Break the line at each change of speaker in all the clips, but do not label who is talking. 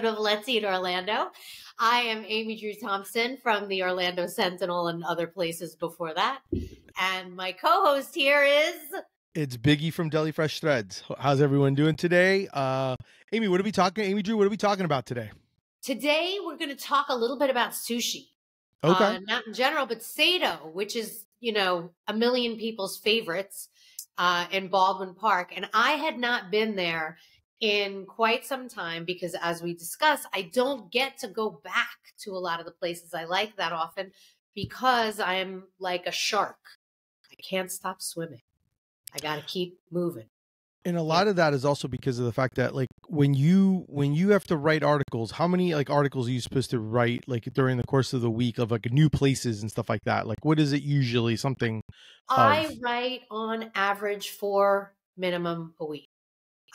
episode of Let's Eat Orlando. I am Amy Drew Thompson from the Orlando Sentinel and other places before that. And my co host here is.
It's Biggie from Deli Fresh Threads. How's everyone doing today? Uh, Amy, what are we talking? Amy Drew, what are we talking about today?
Today, we're going to talk a little bit about sushi.
Okay.
Uh, not in general, but Seito, which is, you know, a million people's favorites uh, in Baldwin Park. And I had not been there in quite some time because, as we discussed, I don't get to go back to a lot of the places I like that often because I'm like a shark. I can't stop swimming. I got to keep moving.
And a lot of that is also because of the fact that like when you when you have to write articles, how many like articles are you supposed to write like during the course of the week of like new places and stuff like that? Like what is it usually something
I write on average four minimum a week,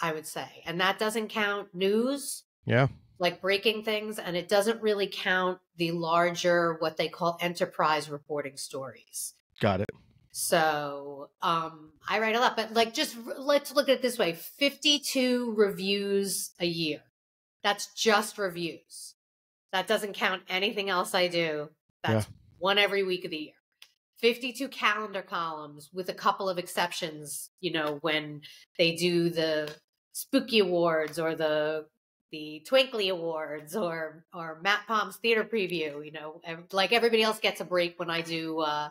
I would say. And that doesn't count news,
Yeah.
like breaking things, and it doesn't really count the larger, what they call enterprise reporting stories.
Got it.
So um, I write a lot, but like just let's look at it this way 52 reviews a year. That's just reviews. That doesn't count anything else I do. That's one every week of the year. 52 calendar columns with a couple of exceptions, you know, when they do the Spooky Awards or the the Twinkly Awards or or Matt Palm's theater preview, you know, like everybody else gets a break when I do uh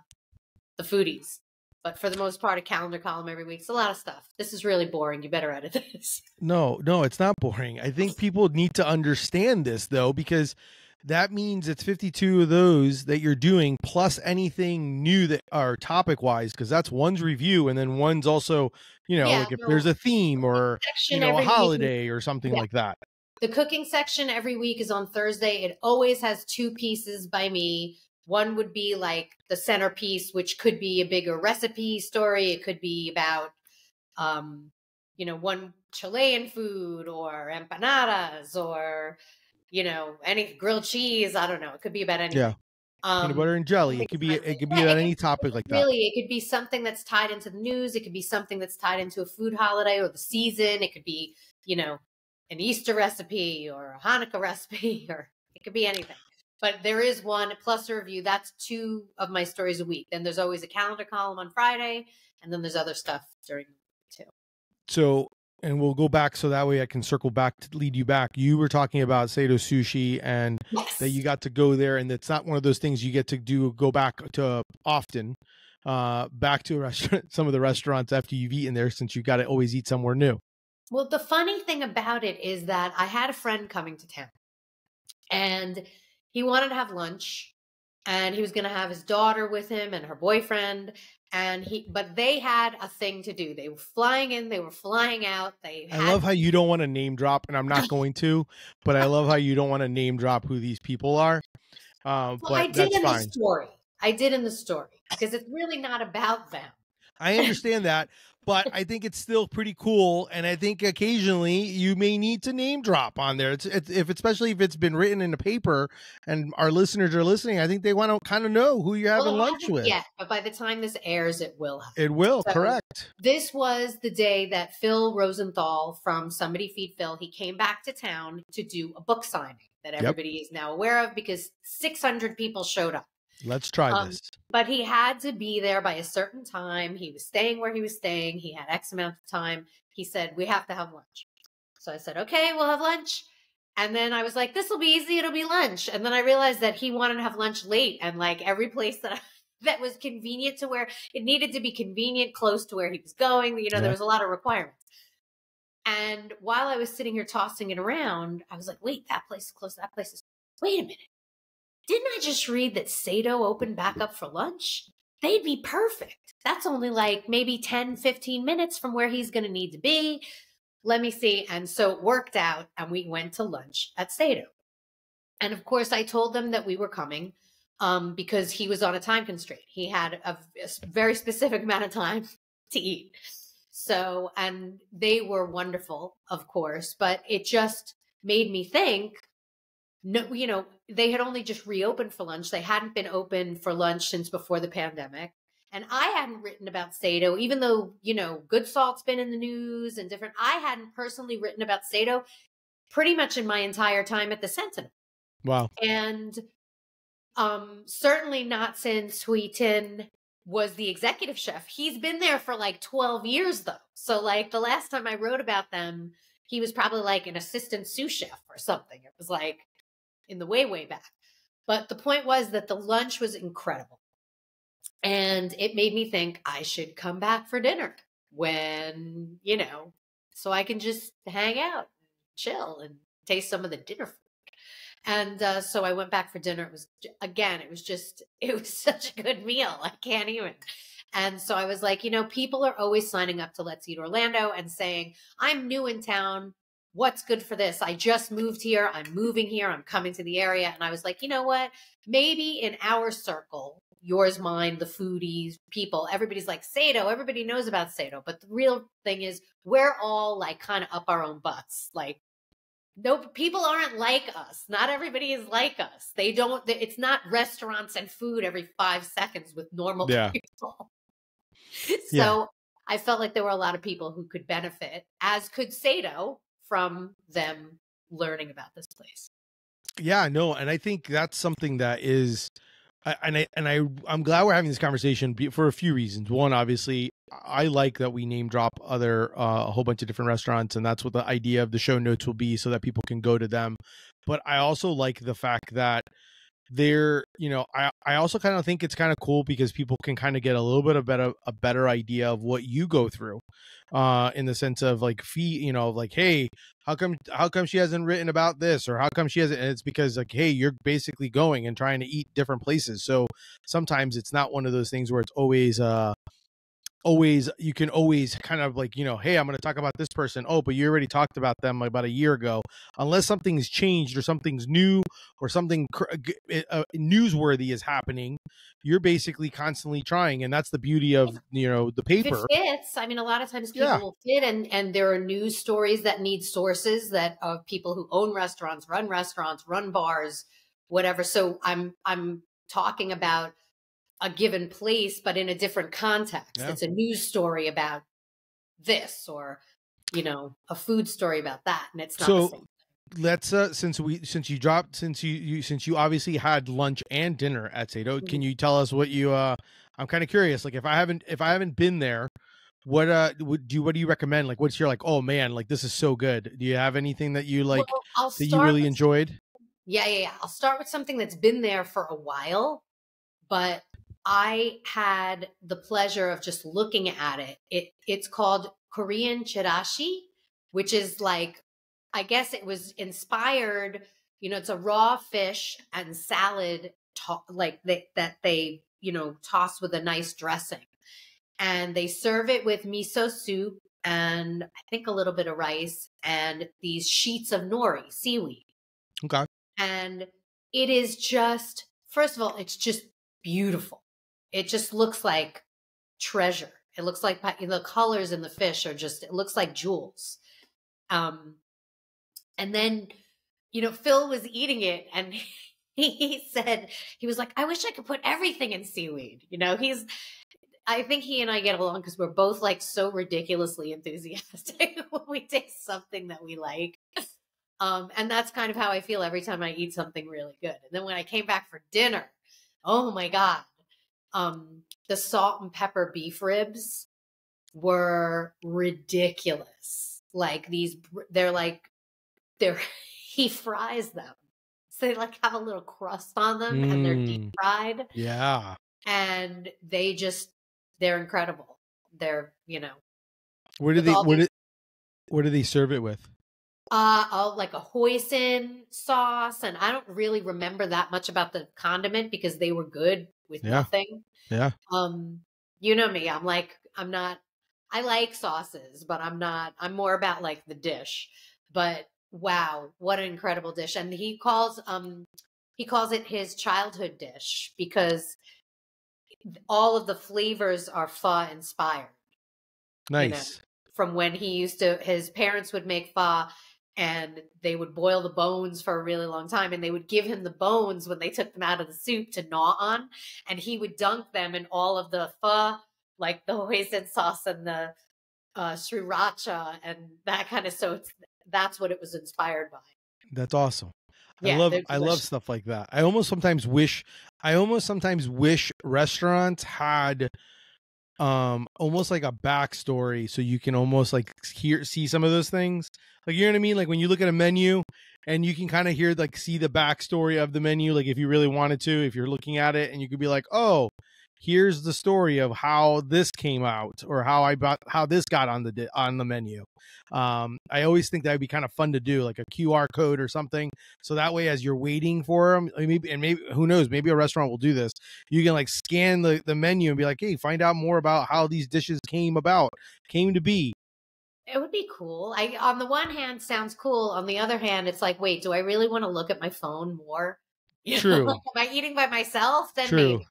the foodies. But for the most part, a calendar column every week. It's a lot of stuff. This is really boring. You better edit this.
No, no, it's not boring. I think people need to understand this though, because that means it's 52 of those that you're doing plus anything new that are topic wise, because that's one's review and then one's also, you know,
Yeah,
like if
no,
there's a theme or you know a
every week.
holiday or something
Yeah.
like that.
The cooking section every week is on Thursday. It always has two pieces by me. One would be like the centerpiece, which could be a bigger recipe story. It could be about, um, you know, one Chilean food or empanadas or, you know, any grilled cheese. I don't know. It could be about anything.
Yeah.
Um,
Peanut butter and jelly. It could be it could be
yeah,
about any topic like that.
Really, it could be something that's tied into the news. It could be something that's tied into a food holiday or the season. It could be, you know, an Easter recipe or a Hanukkah recipe, or it could be anything. But there is one plus a review. That's two of my stories a week. Then there's always a calendar column on Friday, and then there's other stuff during the week too.
So, and we'll go back so that way I can circle back to lead you back. You were talking about Seito Sushi and
Yes.
that you got to go there, and it's not one of those things you get to do go back to often. Uh, back to a restaurant, some of the restaurants after you've eaten there, since you got to always eat somewhere new.
Well, the funny thing about it is that I had a friend coming to town and he wanted to have lunch and he was going to have his daughter with him and her boyfriend and he but they had a thing to do. They were flying in, they were flying out. They
I love how you don't want to name drop, and I'm not going to, but I love how you don't want to name drop who these people are. Uh,
well,
but
I did
that's
in
fine.
the story. I did in the story because it's really not about them.
I understand that, but I think it's still pretty cool, and I think occasionally you may need to name drop on there. It's, it's if especially if it's been written in a paper and our listeners are listening. I think they want to kind of know who you're having
oh, Well,
lunch with.
yet, but by the time this airs, it will.
It will,
So-
correct?
This was the day that Phil Rosenthal from Somebody Feed Phil, he came back to town to do a book signing that everybody is now aware of because 600 people showed up.
Let's try
um,
this.
But he had to be there by a certain time. He was staying where he was staying. He had X amount of time. He said, We have to have lunch. So I said, Okay, we'll have lunch. And then I was like, This will be easy. It'll be lunch. And then I realized that he wanted to have lunch late. And like every place that that was convenient to where it needed to be convenient, close to where he was going. You know,
Yeah.
there was a lot of requirements. And while I was sitting here tossing it around, I was like, wait, that place is close. That place is. Wait a minute. Didn't I just read that Seito opened back up for lunch? They'd be perfect. That's only like maybe 10, 15 minutes from where he's going to need to be. Let me see. And so it worked out, and we went to lunch at Seito. And of course, I told them that we were coming um, because he was on a time constraint. He had a, a very specific amount of time to eat. So, and they were wonderful, of course, but it just made me think no, you know, they had only just reopened for lunch. They hadn't been open for lunch since before the pandemic. And I hadn't written about Seito, even though, you know, Good Salt's been in the news and different. I hadn't personally written about Seito pretty much in my entire time at the Sentinel.
Wow.
And um certainly not since Hui was the executive chef. He's been there for like 12 years though. So like the last time I wrote about them, he was probably like an assistant sous chef or something. It was like in the way way back. But the point was that the lunch was incredible. And it made me think I should come back for dinner when, you know, so I can just hang out, chill, and taste some of the dinner food. And uh, so I went back for dinner. It was, again, it was just, it was such a good meal. I can't even. And so I was like, you know, people are always signing up to Let's Eat Orlando and saying, I'm new in town. What's good for this? I just moved here. I'm moving here. I'm coming to the area. And I was like, you know what? Maybe in our circle, yours, mine, the foodies, people, everybody's like Seito, Everybody knows about Seito. But the real thing is, we're all like kind of up our own butts. Like, no, people aren't like us. Not everybody is like us. They don't, it's not restaurants and food every five seconds with normal
Yeah.
people. so
Yeah.
I felt like there were a lot of people who could benefit, as could Seito, from them learning about this place.
Yeah, no, and I think that's something that is, I- and I and I I'm glad we're having this conversation for a few reasons. One, obviously, I like that we name drop other uh, a whole bunch of different restaurants, and that's what the idea of the show notes will be, so that people can go to them. But I also like the fact that they're, you know, I I also kind of think it's kind of cool because people can kind of get a little bit of better a better idea of what you go through, uh, in the sense of like fee, you know, like hey, how come how come she hasn't written about this? or how come she hasn't and it's because like hey you're basically going and trying to eat different places. So sometimes it's not one of those things where it's always uh always you can always kind of like you know hey i'm going to talk about this person oh but you already talked about them about a year ago unless something's changed or something's new or something cr- uh, newsworthy is happening you're basically constantly trying and that's the beauty of you know the
If
paper
it fits, I mean, a lot of times people
Yeah.
will fit, and and there are news stories that need sources that of people who own restaurants, run restaurants, run bars, whatever. So I'm I'm talking about a given place, but in a different context.
Yeah.
It's a news story about this, or you know, a food story about that, and it's not
So,
the same.
let's uh since we since you dropped since you, you since you obviously had lunch and dinner at Seito,
Mm-hmm.
can you tell us what you uh I'm kind of curious like if I haven't if I haven't been there what uh would do what do you recommend like what's your like oh man like this is so good do you have anything that you like
Well,
that you really enjoyed
Yeah, yeah, yeah. I'll start with something that's been there for a while, but I had the pleasure of just looking at it. It it's called Korean chirashi, which is like I guess it was inspired, you know, it's a raw fish and salad to- like they, that they, you know, toss with a nice dressing. And they serve it with miso soup and I think a little bit of rice and these sheets of nori, seaweed
okay
and it is just first of all it's just beautiful it just looks like treasure it looks like the colors in the fish are just it looks like jewels um and then you know phil was eating it and he said he was like i wish i could put everything in seaweed you know he's I think he and I get along because we're both like so ridiculously enthusiastic when we taste something that we like. Um, and that's kind of how I feel every time I eat something really good. And then when I came back for dinner, oh my God, um, the salt and pepper beef ribs were ridiculous. Like these, they're like, they're, he fries them. So they like have a little crust on them and they're deep
Mm.
fried
yeah
and they just, they're incredible. They're, you know,
where do they what
these-
do, what do they serve it with
Uh, oh, like a hoisin sauce, and I don't really remember that much about the condiment because they were good with
Yeah.
nothing.
yeah
Um, you know me, I'm like, I'm not. I like sauces, but I'm not. I'm more about like the dish. But wow, what an incredible dish! And he calls um he calls it his childhood dish because all of the flavors are pho inspired
nice
from when he used to his parents would make pho and they would boil the bones for a really long time and they would give him the bones when they took them out of the soup to gnaw on and he would dunk them in all of the pho like the hoisin sauce and the uh, sriracha and that kind of so it's that's what it was inspired by.
That's awesome.
Yeah,
I love I love stuff like that. I almost sometimes wish I almost sometimes wish restaurants had um almost like a backstory so you can almost like hear see some of those things. Like you know what I mean? Like when you look at a menu and you can kind of hear like see the backstory of the menu, like if you really wanted to, if you're looking at it and you could be like, oh, here's the story of how this came out or how I bought how this got on the di- on the menu. Um, I always think that would be kind of fun to do, like a QR code or something. So that way, as you're waiting for them, maybe and maybe who knows, maybe a restaurant will do this. You can like scan the the menu and be like, hey, find out more about how these dishes came about, came to be.
It would be cool. I on the one hand sounds cool. On the other hand, it's like, wait, do I really want to look at my phone more?
True.
Am I eating by myself? Then
True.
maybe.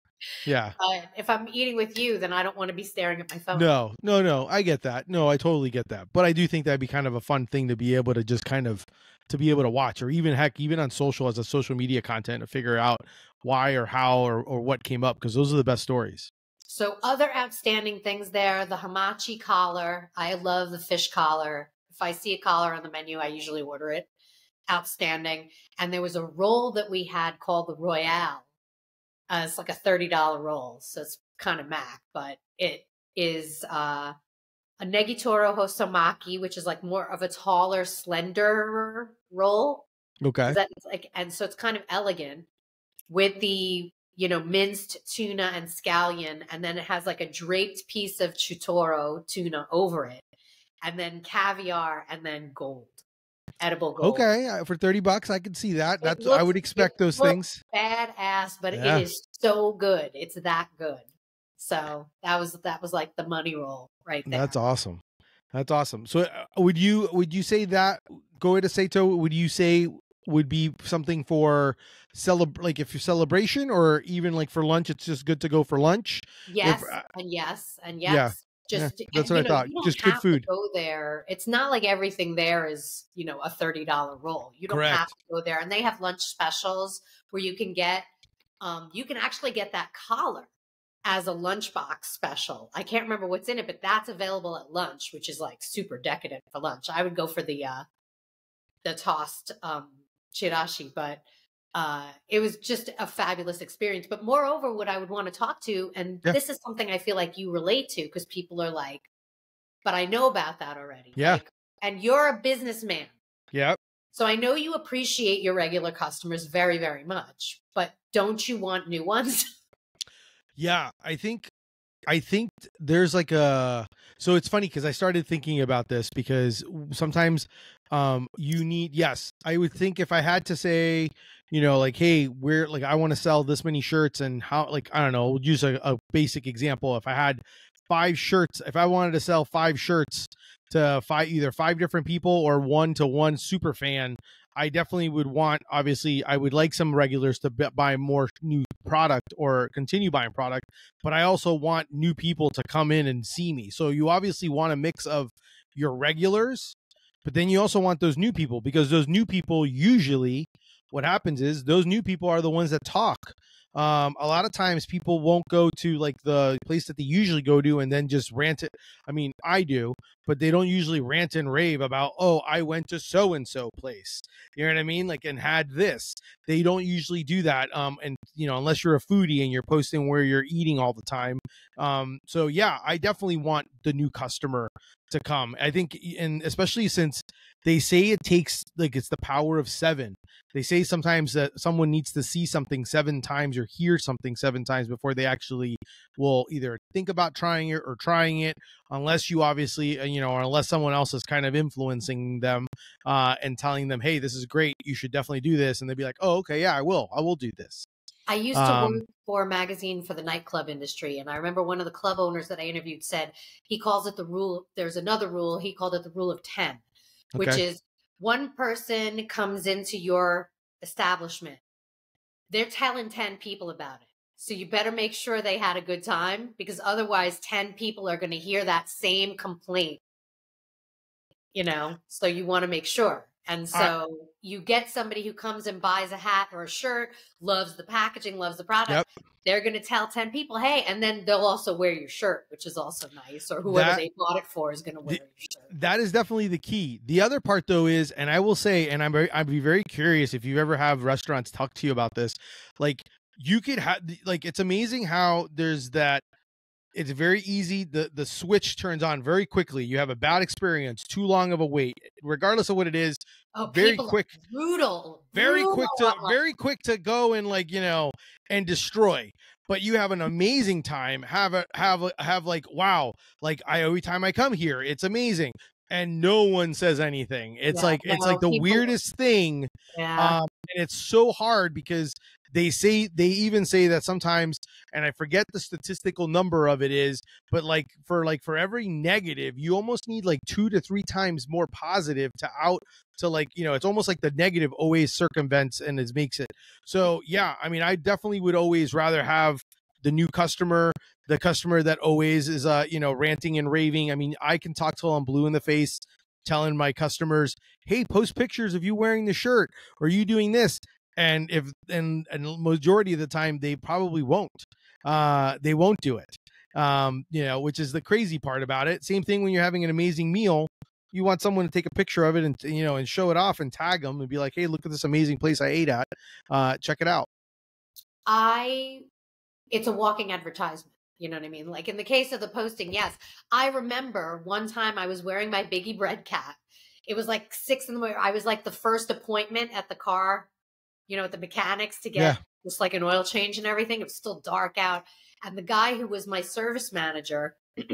Yeah.
But if I'm eating with you, then I don't want to be staring at my phone.
No, no, no. I get that. No, I totally get that. But I do think that'd be kind of a fun thing to be able to just kind of to be able to watch, or even heck, even on social as a social media content to figure out why or how or or what came up because those are the best stories.
So other outstanding things there, the hamachi collar. I love the fish collar. If I see a collar on the menu, I usually order it. Outstanding. And there was a roll that we had called the Royale. Uh, it's like a $30 roll. So it's kind of mac, but it is uh, a Negitoro Hosomaki, which is like more of a taller, slender roll.
Okay.
Like, and so it's kind of elegant with the you know minced tuna and scallion, and then it has like a draped piece of chutoro tuna over it, and then caviar, and then gold, edible gold.
Okay, for thirty bucks, I could see that.
It
That's I would expect those
looks
things.
badass, but
Yeah.
it is so good. It's that good. So that was that was like the money roll right there.
That's awesome. That's awesome. So, uh, would you would you say that go to Seito? Would you say would be something for celebrate like if you're celebration or even like for lunch? It's just good to go for lunch.
Yes,
uh,
and yes, and
yeah,
yes.
yeah,
Just
that's what I
know,
thought. Just good food.
Go there. It's not like everything there is you know a thirty dollar roll. You don't have to go there, and they have lunch specials where you can get. Um, you can actually get that collar as a lunchbox special. I can't remember what's in it, but that's available at lunch, which is like super decadent for lunch. I would go for the uh the tossed um chirashi, but uh it was just a fabulous experience. But moreover, what I would want to talk to, and
Yeah.
this is something I feel like you relate to because people are like, but I know about that already.
Yeah.
Like, and you're a businessman.
Yep.
So I know you appreciate your regular customers very, very much, but don't you want new ones?
Yeah, I think I think there's like a so it's funny because I started thinking about this because sometimes um you need yes, I would think if I had to say, you know, like hey, we're like I want to sell this many shirts and how like I don't know, use a, a basic example. If I had five shirts, if I wanted to sell five shirts to five either five different people or one to one super fan, I definitely would want obviously I would like some regulars to buy more new product or continue buying product, but I also want new people to come in and see me. So you obviously want a mix of your regulars, but then you also want those new people because those new people usually what happens is those new people are the ones that talk. Um, a lot of times people won't go to like the place that they usually go to and then just rant it. I mean, I do, but they don't usually rant and rave about, oh, I went to so and so place. You know what I mean? Like, and had this. They don't usually do that. Um, and you know, unless you're a foodie and you're posting where you're eating all the time. Um, so yeah, I definitely want the new customer to come. I think, and especially since they say it takes like it's the power of seven. They say sometimes that someone needs to see something seven times or hear something seven times before they actually will either think about trying it or trying it, unless you obviously, uh, you know, or unless someone else is kind of influencing them uh, and telling them, hey, this is great. You should definitely do this. And they'd be like, oh, okay, yeah, I will. I will do this.
I used to
Um,
work for a magazine for the nightclub industry, and I remember one of the club owners that I interviewed said he calls it the rule. There's another rule. He called it the rule of 10, which is one person comes into your establishment, they're telling 10 people about it. So you better make sure they had a good time because otherwise 10 people are going to hear that same complaint. You know, so you want to make sure. And so you get somebody who comes and buys a hat or a shirt, loves the packaging, loves the product.
Yep.
They're going to tell 10 people, hey, and then they'll also wear your shirt, which is also nice. Or whoever
That-
they bought it for is going to wear your shirt.
that is definitely the key. The other part though is, and I will say, and I'm very, I'd be very curious if you ever have restaurants talk to you about this. Like you could have, like it's amazing how there's that. It's very easy. the The switch turns on very quickly. You have a bad experience, too long of a wait, regardless of what it is.
Oh,
very quick-
brutal.
Very
brutal
quick to,
online.
very quick to go and like you know and destroy. But you have an amazing time. Have a have a, have like wow, like I every time I come here, it's amazing. And no one says anything. It's
Yeah,
like it's
no,
like the
people-
weirdest thing
Yeah.
um, and it's so hard because they say they even say that sometimes and i forget the statistical number of it is but like for like for every negative you almost need like two to three times more positive to out to like you know it's almost like the negative always circumvents and it makes it. So yeah i mean i definitely would always rather have the new customer the customer that always is uh you know ranting and raving. I mean i can talk till i'm blue in the face telling my customers hey post pictures of you wearing the shirt or you doing this and if and and majority of the time they probably won't uh they won't do it um you know which is the crazy part about it same thing when you're having an amazing meal you want someone to take a picture of it and you know and show it off and tag them and be like hey look at this amazing place i ate at uh check it out
I it's a walking advertisement. You know what I mean? Like in the case of the posting, yes. I remember one time I was wearing my Biggie Bread cap. It was like six in the morning. I was like the first appointment at the car, you know, at the mechanics to get
Yeah.
just like an oil change and everything. It was still dark out. And the guy who was my service manager,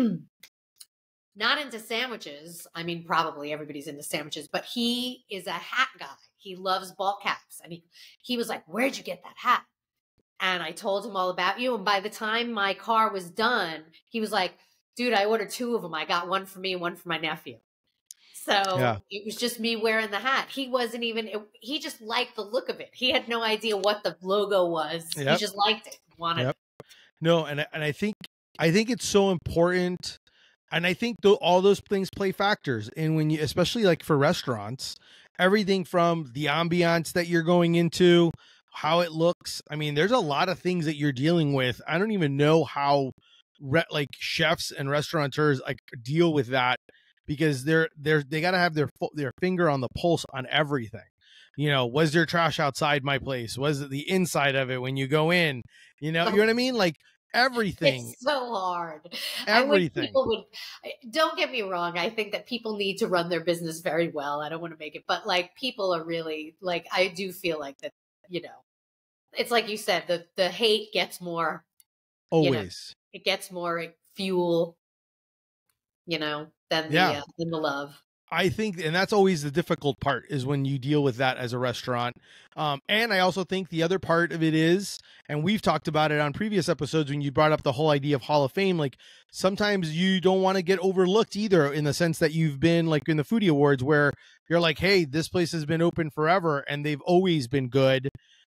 not into sandwiches. I mean, probably everybody's into sandwiches, but he is a hat guy. He loves ball caps. And he, he was like, Where'd you get that hat? And I told him all about you. And by the time my car was done, he was like, dude, I ordered two of them. I got one for me and one for my nephew. So
Yeah.
it was just me wearing the hat. He wasn't even, it, he just liked the look of it. He had no idea what the logo was. He just liked it. Wanted
Yep. No, and I- and I think I think it's so important, and I think th- all those things play factors. And when you, especially like for restaurants, everything from the ambiance that you're going into, how it looks. I mean, there's a lot of things that you're dealing with. I don't even know how, re- like chefs and restaurateurs like deal with that because they're they're they got to have their their finger on the pulse on everything. You know, was there trash outside my place? Was it the inside of it when you go in? You know, you know what I mean? Like everything.
It's so hard.
Everything.
people would. Don't get me wrong. I think that people need to run their business very well. I don't want to make it, but like people are really like. I do feel like that. You know, it's like you said. The the hate gets more. you know,
Always.
It gets more fuel. You know, than the uh, than the love.
I think, and that's always the difficult part is when you deal with that as a restaurant. Um, and I also think the other part of it is, and we've talked about it on previous episodes when you brought up the whole idea of Hall of Fame. Like sometimes you don't want to get overlooked either, in the sense that you've been like in the Foodie Awards where you're like, hey, this place has been open forever and they've always been good.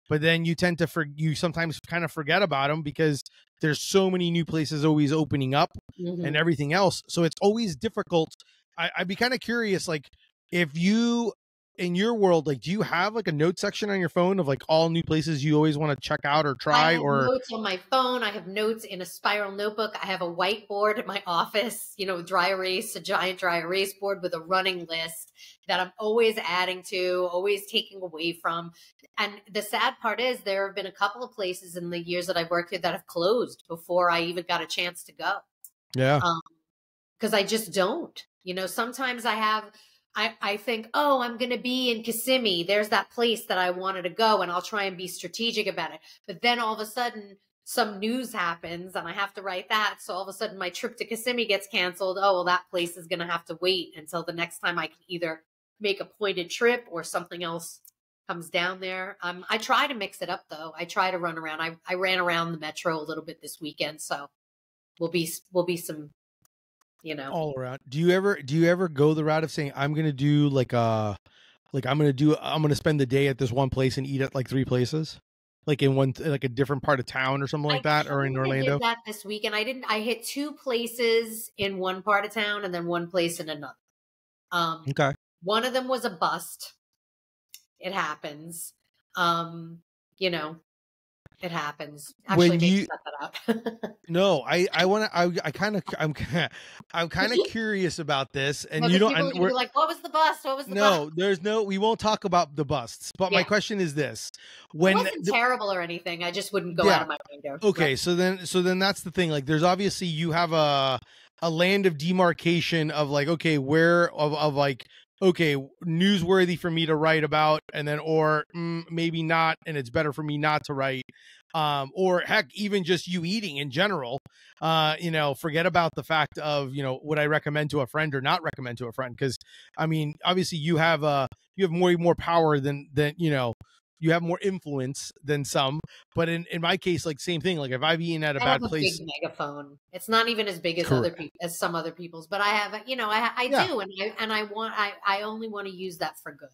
But then you tend to for you sometimes kind of forget about them because there's so many new places always opening up
Mhm.
and everything else. So it's always difficult. I, I'd be kind of curious, like if you in your world, like do you have like a note section on your phone of like all new places you always want to check out or
I
try
have
or
notes on my phone. I have notes in a spiral notebook. I have a whiteboard at my office, you know, dry erase, a giant dry erase board with a running list that I'm always adding to, always taking away from. And the sad part is there have been a couple of places in the years that I've worked here that have closed before I even got a chance to go
yeah, Um,
because I just don't. You know, sometimes I have, I, I think, oh, I'm going to be in Kissimmee. There's that place that I wanted to go, and I'll try and be strategic about it. But then all of a sudden, some news happens, and I have to write that. So all of a sudden, my trip to Kissimmee gets canceled. Oh, well, that place is going to have to wait until the next time I can either make a pointed trip or something else comes down there. Um, I try to mix it up though. I try to run around. I, I ran around the metro a little bit this weekend, so we'll be we'll be some, you know.
all around. Do you ever do you ever go the route of saying I'm gonna do like a like I'm gonna do I'm gonna spend the day at this one place and eat at like three places, like in one like a different part of town or something like
I
that, or in Orlando?
Did that this weekend. I didn't. I hit two places in one part of town and then one place in another. Um,
Okay,
one of them was a bust. It happens. Um, you know, it happens. Actually,
When you-
set that up.
No, I I want to. I I kind of I'm I'm kind of curious about this, and
No,
you don't.
people
and we're-
like, what was the bust? What was the
no,
bust?
there's no. We won't talk about the busts. But my question is this:
It
when
wasn't
the-
terrible or anything. I just wouldn't go
Yeah.
out of my window.
okay, so then so then that's the thing. Like, there's obviously you have a a land of demarcation of like, okay, where of of like. Okay, newsworthy for me to write about, and then or mm, maybe not, and it's better for me not to write, um, or heck, even just you eating in general. Uh, you know, forget about the fact of you know would I recommend to a friend or not recommend to a friend because I mean, obviously you have uh you have more more power than than you know you have more influence than some. But in in my case, like same thing. Like if I've eaten at a
I
bad
a
place,
megaphone. It's not even as big as other
Correct.
people as some other people's, but I have, you know, I I
Yeah.
do, and I and I want I I only want to use that for good.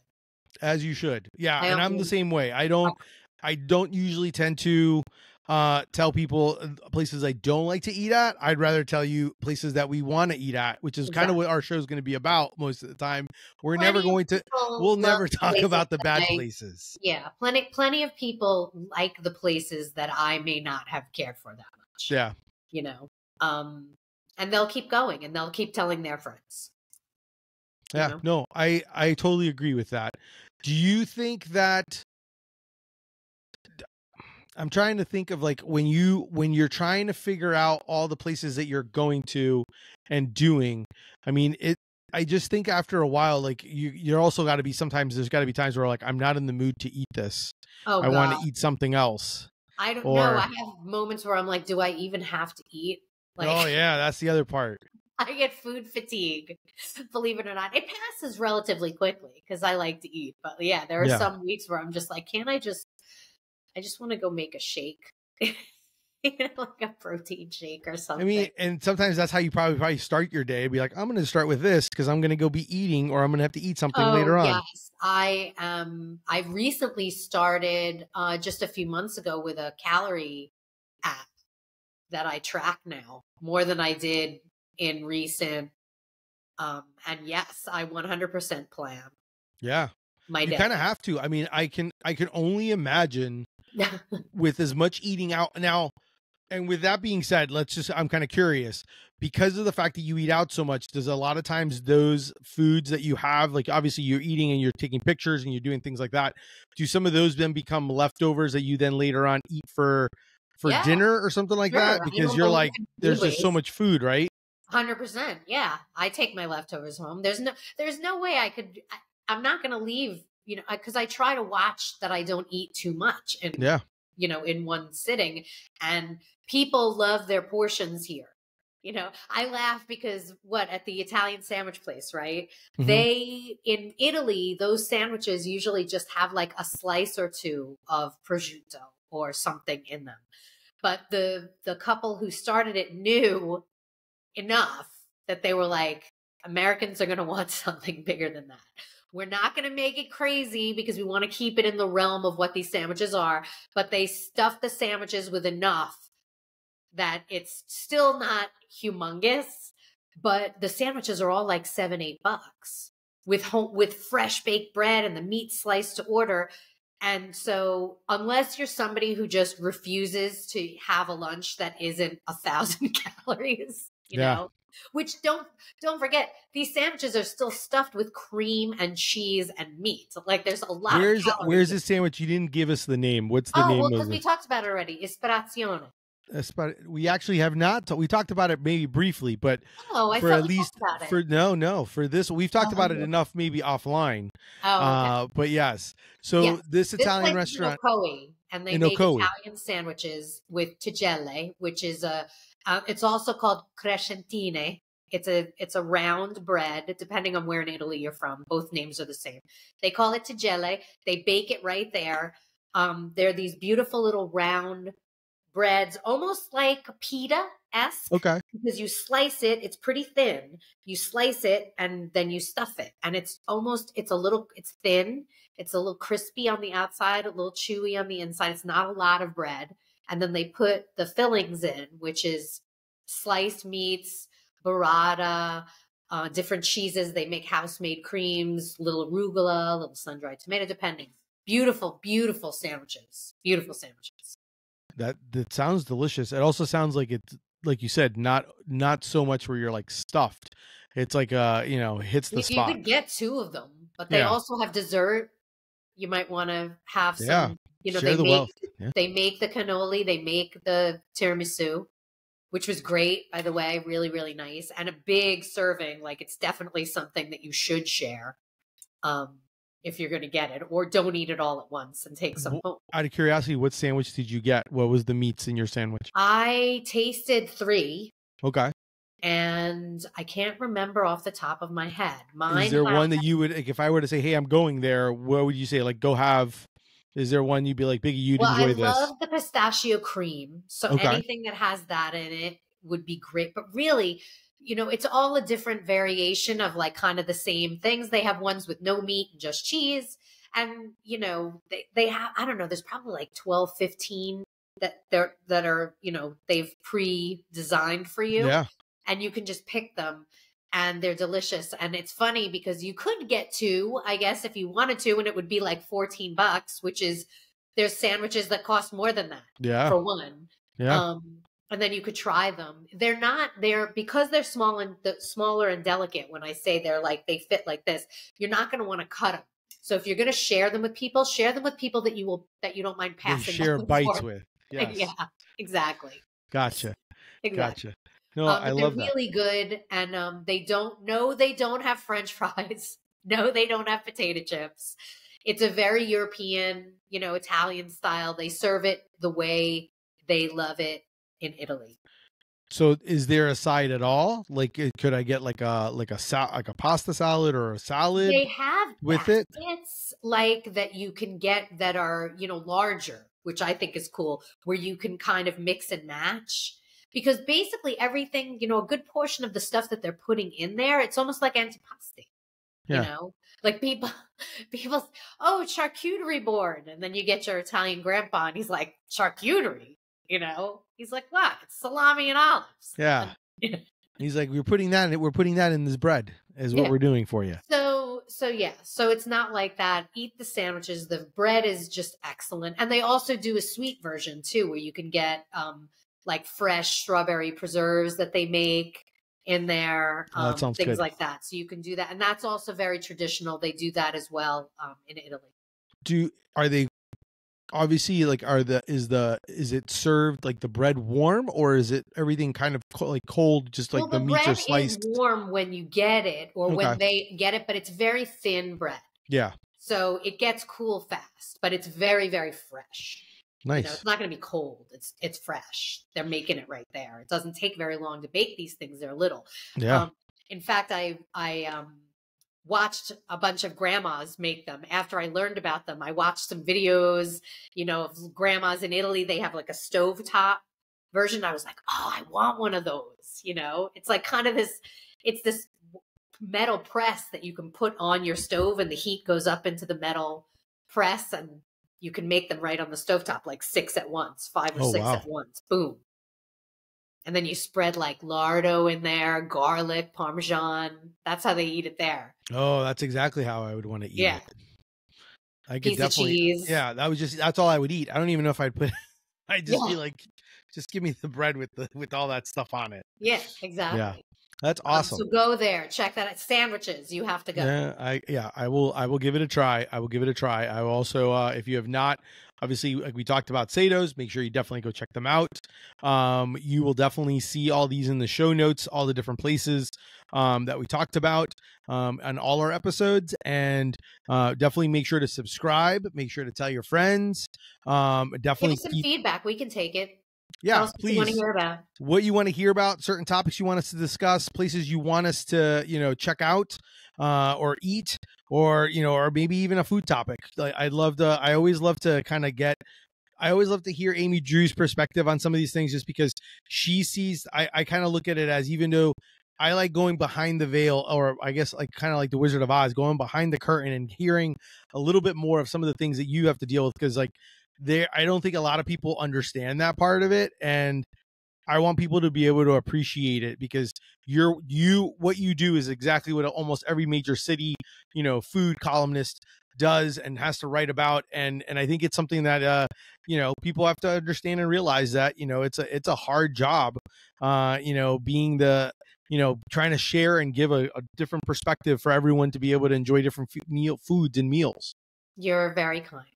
as you should, yeah.
I
and I'm the same way. I don't I don't usually tend to uh tell people uh, places I don't like to eat at. I'd rather tell you places that we want to eat at, which is kind of what our show is going to be about most of the time. We're
Plenty
never going to we'll never talk about the bad
I-
places.
Yeah, plenty plenty of people like the places that I may not have cared for that much.
Yeah.
you know, um, and they'll keep going and they'll keep telling their friends.
Yeah,
know?
no, I I totally agree with that. Do you think that I'm trying to think of like when you when you're trying to figure out all the places that you're going to and doing. I mean, it I just think after a while like you you're also got to be sometimes there's got to be times where like I'm not in the mood to eat this.
Oh,
I want to eat something else.
I don't
or-
know. I have moments where I'm like, do I even have to eat? Like,
oh yeah, that's the other part.
I get food fatigue. Believe it or not, it passes relatively quickly because I like to eat. But yeah, there are
Yeah.
some weeks where I'm just like, can't I just? I just want to go make a shake, you know, like a protein shake or something.
I mean, and sometimes that's how you probably probably start your day. Be like, I'm going to start with this because I'm going to go be eating, or I'm going to have to eat something later on.
Oh, Yes, I um I recently started uh just a few months ago with a calorie app that I track now more than I did in recent um and yes, I 100% plan
Yeah.
my
you kind of have to i mean i can i can only imagine with as much eating out now and with that being said let's just i'm kind of curious because of the fact that you eat out so much does a lot of times those foods that you have like obviously you're eating and you're taking pictures and you're doing things like that do some of those then become leftovers that you then later on eat for for
Yeah.
dinner or something like
Sure,
that because you're like there's just so much food right
Hundred percent. Yeah, I take my leftovers home. There's no, there's no way I could. I, I'm not going to leave. You know, because I try to watch that I don't eat too much, and
yeah
you know, in one sitting. And people love their portions here. You know, I laugh because what at the Italian sandwich place, right?
Mhm.
They in Italy, those sandwiches usually just have like a slice or two of prosciutto or something in them. But the the couple who started it knew enough that they were like, Americans are going to want something bigger than that. We're not going to make it crazy because we want to keep it in the realm of what these sandwiches are, but they stuff the sandwiches with enough that it's still not humongous, but the sandwiches are all like seven, eight bucks with home, with fresh baked bread and the meat sliced to order. And so, unless you're somebody who just refuses to have a lunch that isn't a thousand calories, you
Yeah.
know, which don't don't forget these sandwiches are still stuffed with cream and cheese and meat. Like there's a lot.
where's
of
where's the sandwich you didn't give us the name what's the
Oh
name
well,
of
because
it
we talked about it already.
About- we actually have not. we talked about it maybe briefly, but
Oh, I
for at least for no, no, for this we've talked about it
Oh.
enough, maybe offline.
oh, okay.
Uh, but yes. So
Yes.
this Italian
in
restaurant,
Ocoee, and they
In
make
Ocoee.
Italian sandwiches with tigelle, which is a. Uh, it's also called crescentine. It's a it's a round bread, depending on where in Italy you're from. Both names are the same. They call it tigelle. They bake it right there. Um, they're these beautiful little round breads, almost like pita esque
okay,
because you slice it it's pretty thin you slice it and then you stuff it and it's almost it's a little it's thin it's a little crispy on the outside a little chewy on the inside it's not a lot of bread and then they put the fillings in which is sliced meats burrata uh, different cheeses. They make house made creams, little arugula, little sun dried tomato, depending. Beautiful, beautiful sandwiches. Beautiful sandwiches.
That that sounds delicious. It also sounds like it's like you said, not not so much where you're like stuffed. It's like uh, you know, hits the
you,
spot.
You could get two of them, but they
Yeah.
also have dessert. You might want to have some.
Yeah.
You know,
Share
they
the
make.
Yeah.
they make the cannoli, they make the tiramisu, which was great, by the way, really, really nice, and a big serving. Like it's definitely something that you should share, um, if you're going to get it, or don't eat it all at once and take some home.
Out of curiosity, what sandwich did you get? What was the meats in your sandwich?
I tasted three,
Okay.
and I can't remember off the top of my head. Mine
Is there one that you would like if I were to say, "Hey, I'm going there," what would you say? Like, go have. Is there one you'd be like, "Biggie, you'd
well,
enjoy
I
this"?
I love the pistachio cream. So
Okay.
anything that has that in it would be great. But really, you know, it's all a different variation of like kind of the same things. They have ones with no meat and just cheese. And, you know, they, they have, I don't know, there's probably like 12, 15 that they're, that are, you know, they've pre designed for you
Yeah.
and you can just pick them and they're delicious and it's funny because you could get two i guess if you wanted to and it would be like 14 bucks which is there's sandwiches that cost more than that
Yeah.
for one
Yeah.
um and then you could try them they're not they're because they're small and the smaller and delicate when i say they're like they fit like this you're not going to want to cut them so if you're going to share them with people share them with people that you will that you don't mind
They
passing
share bites
for.
with. Yes.
yeah exactly
Gotcha.
exactly
Gotcha. No,
um,
I love
they're
that.
really good, and um, they don't. No, they don't have French fries. No, they don't have potato chips. It's a very European, you know, Italian style. They serve it the way they love it in Italy.
So, is there a side at all? Like, could I get like a like a sal- like a pasta salad or a salad?
They have
with it?
It's like that you can get that are you know larger, which I think is cool, where you can kind of mix and match. Because basically everything, you know, a good portion of the stuff that they're putting in there, it's almost like antipasti.
Yeah.
You know, like people, people, oh, charcuterie board, and then you get your Italian grandpa, and he's like charcuterie. You know, he's like, what? It's salami and olives.
Yeah. He's like, we're putting that in. We're putting that in this bread. Is what
Yeah.
we're doing for you.
So, so yeah, so it's not like that. Eat the sandwiches. The bread is just excellent, and they also do a sweet version too, where you can get um like fresh strawberry preserves that they make in there,
Oh,
um,
sounds
things
good.
like that. So you can do that, and that's also very traditional. They do that as well um, in Italy.
Do are they obviously like are the is the is it served like the bread warm or is it everything kind of co- like cold just like
well,
the,
the,
meats
bread
are sliced?
is warm when you get it, or when they get it, but it's very thin bread,
Yeah.
so it gets cool fast. But it's very, very fresh. You know,
Nice.
it's not going to be cold. It's it's fresh. They're making it right there. It doesn't take very long to bake these things. They're little.
Yeah.
Um, in fact, I I um, watched a bunch of grandmas make them. After I learned about them, I watched some videos. You know, of grandmas in Italy. They have like a stovetop version. I was like, oh, I want one of those. You know, it's like kind of this. It's this metal press that you can put on your stove, and the heat goes up into the metal press, and you can make them right on the stovetop, like six at once, five or
Oh,
six
wow.
at once. Boom. And then you spread like lardo in there, garlic, parmesan. That's how they eat it there.
Oh, that's exactly how I would want to eat
Yeah.
it. I could
Piece
definitely.
cheese.
Yeah, that was just that's all I would eat. I don't even know if I'd put. I'd just be like, just give me the bread with the with all that stuff on it.
Yeah, exactly.
That's
Um,
awesome.
so go there. Check that out. Sandwiches. You have to go.
Yeah, I yeah, I will I will give it a try. I will give it a try. I will also uh if you have not obviously like we talked about Seitos, make sure you definitely go check them out. Um you will definitely see all these in the show notes, all the different places um that we talked about um on all our episodes and uh definitely make sure to subscribe, make sure to tell your friends. Um
Give
definitely
us some
keep,
feedback. We can take it.
Yeah,
us what you want to
please
hear about.
what you want to hear about, certain topics you want us to discuss, places you want us to, you know, check out uh, or eat, or you know, or maybe even a food topic. Like I'd love to. I always love to kind of get. I always love to hear Amy Drew's perspective on some of these things, just because she sees. I, I kind of look at it as even though I like going behind the veil, or I guess like kind of like the Wizard of Oz, going behind the curtain and hearing a little bit more of some of the things that you have to deal with, because like there, I don't think a lot of people understand that part of it, and I want people to be able to appreciate it because you're you what you do is exactly what almost every major city, you know, food columnist does and has to write about and and I think it's something that uh you know people have to understand and realize that you know it's a it's a hard job uh you know being the you know trying to share and give a, a different perspective for everyone to be able to enjoy different meal foods and meals
You're very kind.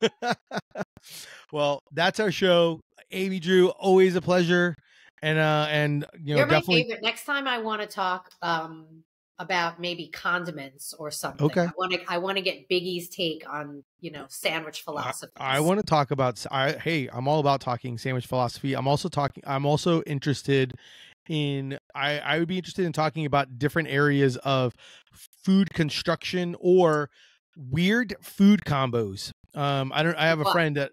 well that's our show amy drew always a pleasure and uh and you know
You're my
definitely
favorite. Next time I want to talk um about maybe condiments or something.
Okay.
I want to I want to get Biggie's take on, you know, sandwich philosophy.
I, want to talk about. I hey, I'm all about talking sandwich philosophy. I'm also talking. I'm also interested in. I I would be interested in talking about different areas of food construction or weird food combos. Um, I don't. I have a friend that.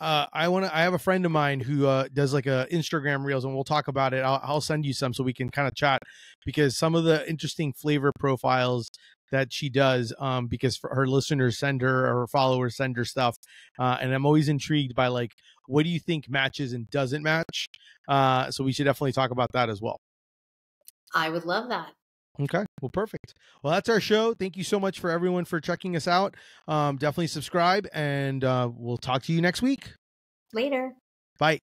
Uh, I want to. I have a friend of mine who uh, does like a Instagram reels, and we'll talk about it. I'll, I'll send you some so we can kind of chat because some of the interesting flavor profiles that she does um because for her listeners send her or her followers send her stuff uh and i'm always intrigued by like what do you think matches and doesn't match uh so we should definitely talk about that as well
I would love that.
okay well perfect. Well that's our show. Thank you so much for everyone for checking us out. Um definitely subscribe and uh we'll talk to you next week.
Later.
bye